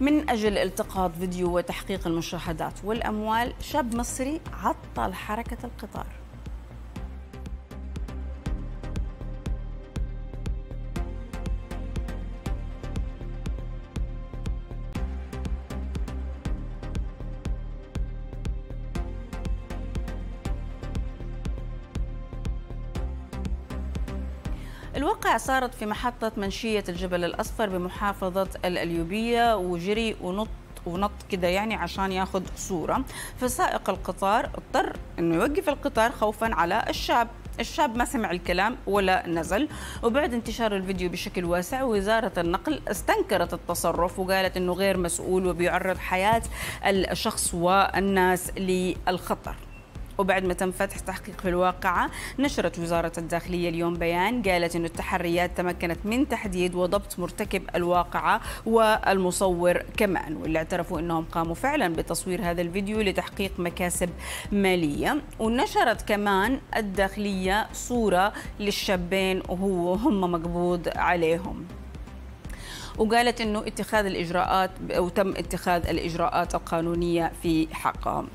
من أجل التقاط فيديو وتحقيق المشاهدات والأموال شاب مصري عطل حركة القطار. الواقع صارت في محطة منشية الجبل الأصفر بمحافظة الأليوبية وجري ونط ونط كده يعني عشان ياخذ صورة. فسائق القطار اضطر إنه يوقف القطار خوفا على الشاب الشاب ما سمع الكلام ولا نزل. وبعد انتشار الفيديو بشكل واسع وزارة النقل استنكرت التصرف وقالت إنه غير مسؤول وبيعرض حياة الشخص والناس للخطر. وبعد ما تم فتح تحقيق في الواقعة نشرت وزارة الداخلية اليوم بيان قالت أن التحريات تمكنت من تحديد وضبط مرتكب الواقعة والمصور كمان واللي اعترفوا أنهم قاموا فعلا بتصوير هذا الفيديو لتحقيق مكاسب مالية. ونشرت كمان الداخلية صورة للشابين وهو هم مقبوض عليهم. وقالت إنه اتخاذ الإجراءات أو تم اتخاذ الإجراءات القانونية في حقهم.